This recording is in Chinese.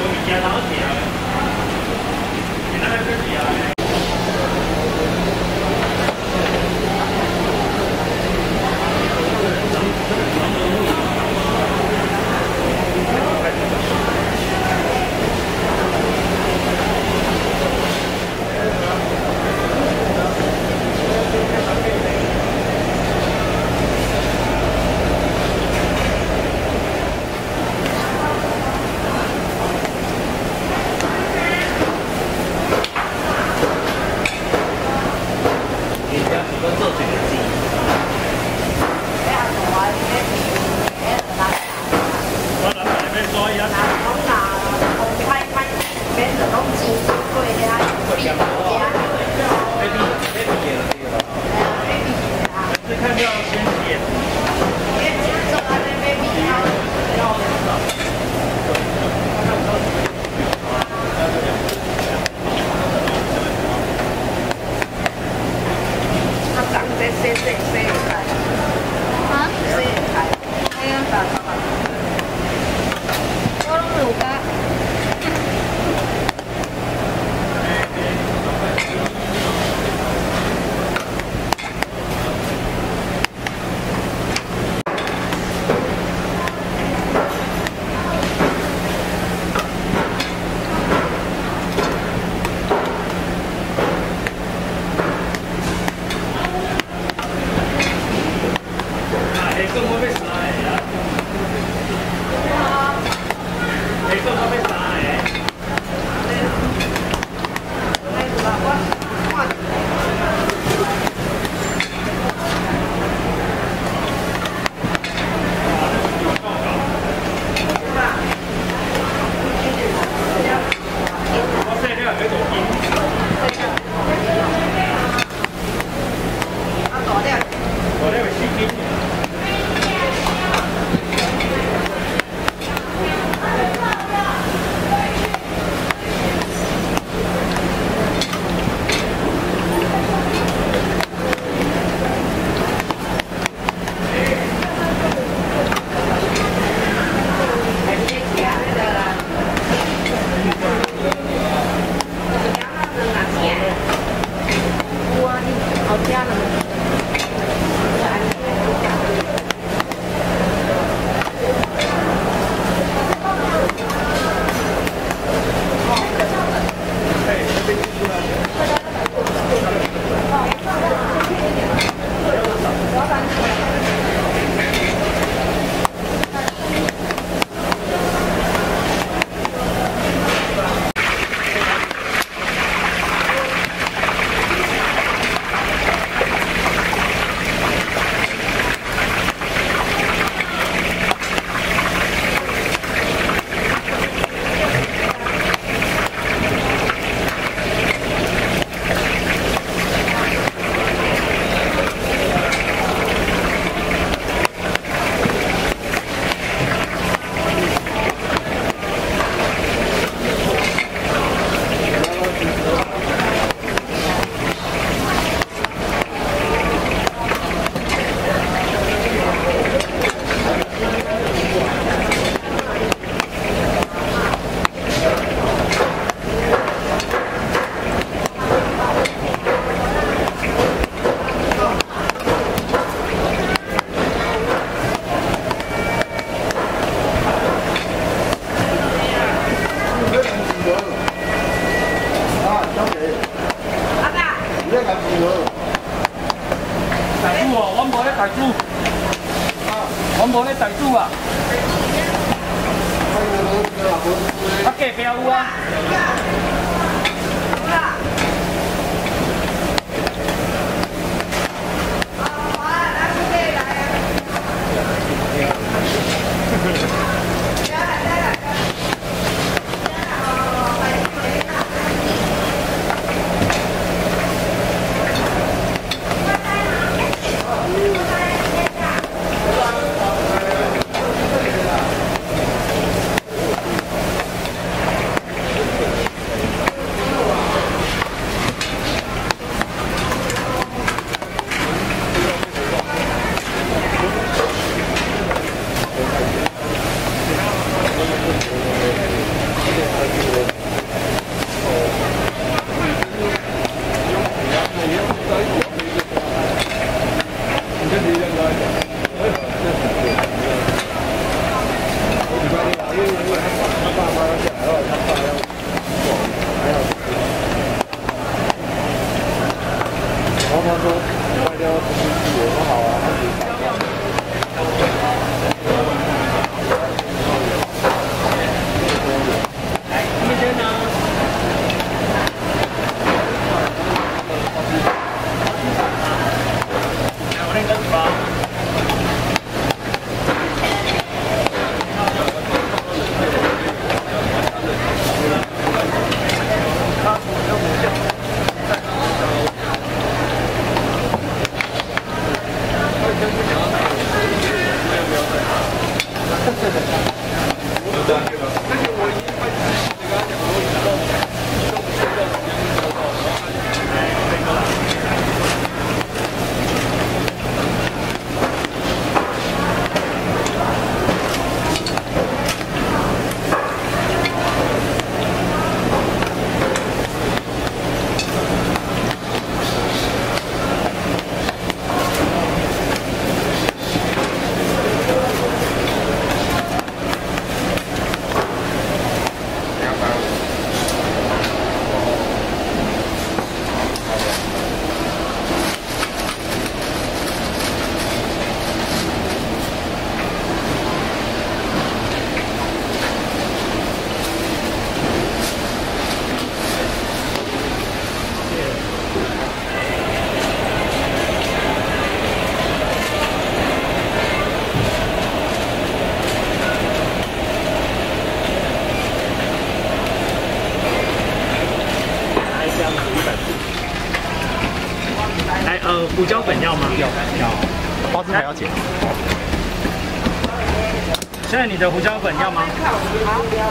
我们家长去啊，你哪个去？Ten dollars. Esto mueves. Esto mueves. 猪哦，我无咧大猪，我无咧大住啊。啊，隔壁啊。有啊。胡椒粉要吗？要要。包子还要减现在你的胡椒粉要吗？好不要